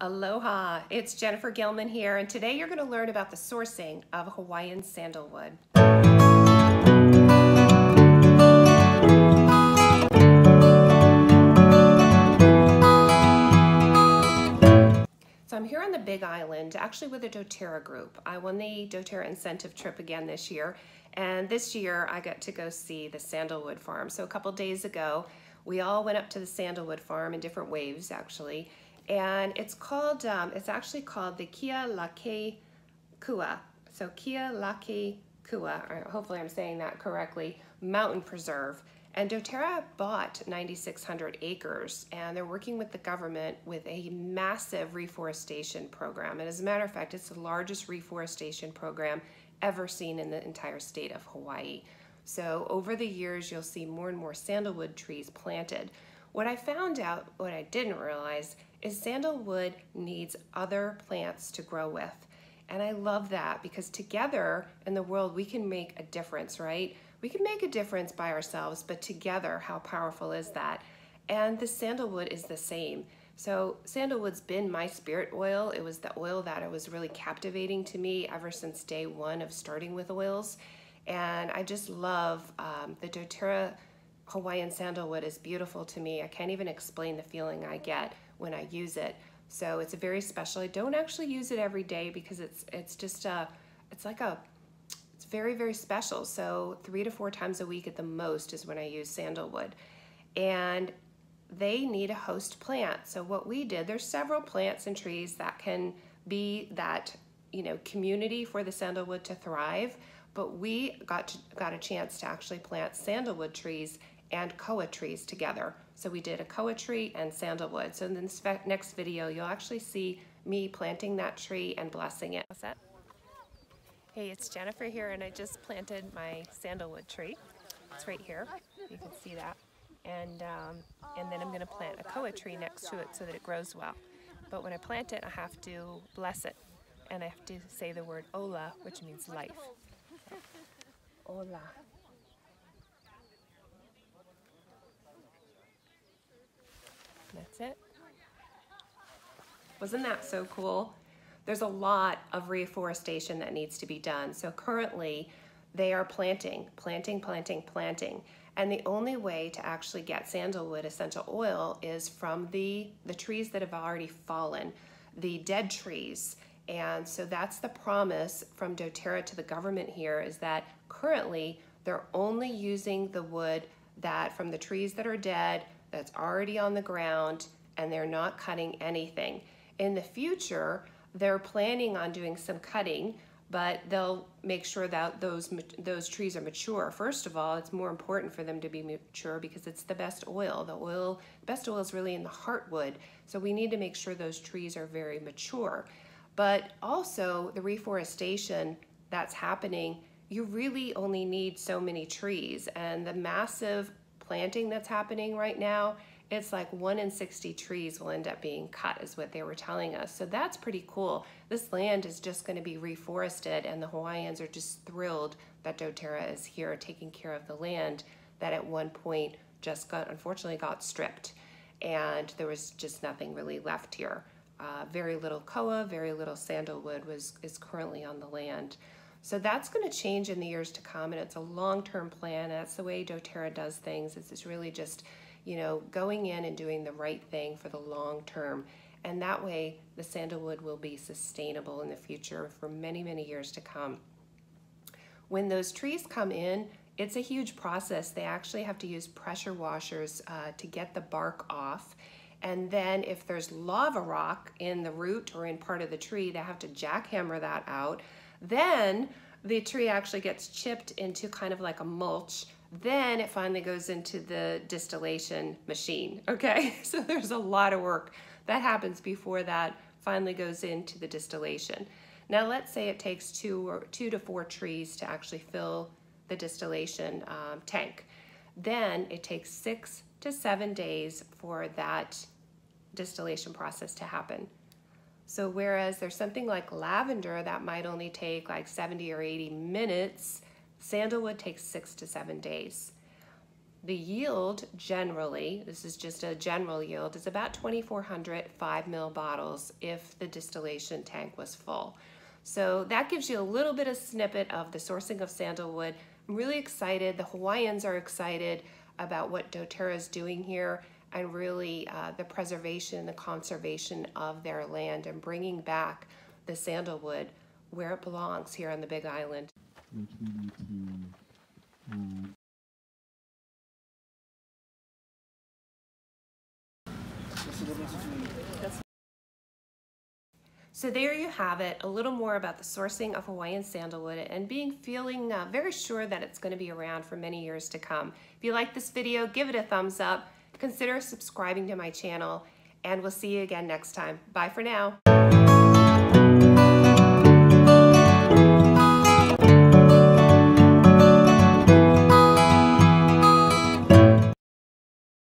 Aloha, it's Jennifer Gilman here, and today you're going to learn about the sourcing of Hawaiian sandalwood. So I'm here on the Big Island, actually with the doTERRA group. I won the doTERRA incentive trip again this year, and this year I got to go see the sandalwood farm. So a couple days ago, we all went up to the sandalwood farm in different waves, actually, and it's called, um, it's actually called the Kia Lake Kua. So Kia Lake Kua, hopefully I'm saying that correctly, mountain preserve. And doTERRA bought 9,600 acres and they're working with the government with a massive reforestation program. And as a matter of fact, it's the largest reforestation program ever seen in the entire state of Hawaii. So over the years, you'll see more and more sandalwood trees planted. What I found out, what I didn't realize, is sandalwood needs other plants to grow with. And I love that because together in the world we can make a difference, right? We can make a difference by ourselves, but together, how powerful is that? And the sandalwood is the same. So sandalwood's been my spirit oil. It was the oil that was really captivating to me ever since day one of starting with oils. And I just love um, the doTERRA Hawaiian sandalwood is beautiful to me. I can't even explain the feeling I get when I use it. So it's a very special. I don't actually use it every day because it's it's just a, it's like a, it's very, very special. So three to four times a week at the most is when I use sandalwood. And they need a host plant. So what we did, there's several plants and trees that can be that, you know, community for the sandalwood to thrive. But we got, to, got a chance to actually plant sandalwood trees and koa trees together. So we did a koa tree and sandalwood. So in this next video, you'll actually see me planting that tree and blessing it. What's that? Hey, it's Jennifer here and I just planted my sandalwood tree. It's right here. You can see that. And, um, and then I'm going to plant a koa tree next to it so that it grows well. But when I plant it, I have to bless it. And I have to say the word ola, which means life. So, ola. That's it. Wasn't that so cool? There's a lot of reforestation that needs to be done. So currently they are planting, planting, planting, planting. And the only way to actually get sandalwood essential oil is from the, the trees that have already fallen, the dead trees. And so that's the promise from doTERRA to the government here is that currently they're only using the wood that from the trees that are dead, that's already on the ground and they're not cutting anything. In the future, they're planning on doing some cutting, but they'll make sure that those those trees are mature. First of all, it's more important for them to be mature because it's the best oil. The oil, best oil is really in the heartwood. So we need to make sure those trees are very mature. But also the reforestation that's happening, you really only need so many trees and the massive planting that's happening right now, it's like one in 60 trees will end up being cut is what they were telling us. So that's pretty cool. This land is just gonna be reforested and the Hawaiians are just thrilled that doTERRA is here taking care of the land that at one point just got, unfortunately got stripped and there was just nothing really left here. Uh, very little koa, very little sandalwood was is currently on the land. So that's going to change in the years to come, and it's a long-term plan. That's the way doTERRA does things. It's really just, you know, going in and doing the right thing for the long term. And that way, the sandalwood will be sustainable in the future for many, many years to come. When those trees come in, it's a huge process. They actually have to use pressure washers uh, to get the bark off. And then if there's lava rock in the root or in part of the tree, they have to jackhammer that out. Then the tree actually gets chipped into kind of like a mulch. Then it finally goes into the distillation machine, okay? So there's a lot of work that happens before that finally goes into the distillation. Now let's say it takes two or two to four trees to actually fill the distillation um, tank. Then it takes six to seven days for that distillation process to happen. So whereas there's something like lavender that might only take like 70 or 80 minutes, sandalwood takes six to seven days. The yield generally, this is just a general yield, is about 2,400 5 mil bottles if the distillation tank was full. So that gives you a little bit of snippet of the sourcing of sandalwood. I'm really excited. The Hawaiians are excited about what doTERRA is doing here and really uh, the preservation, and the conservation of their land and bringing back the sandalwood where it belongs here on the Big Island. So there you have it, a little more about the sourcing of Hawaiian sandalwood and being feeling uh, very sure that it's going to be around for many years to come. If you like this video, give it a thumbs up, consider subscribing to my channel, and we'll see you again next time. Bye for now.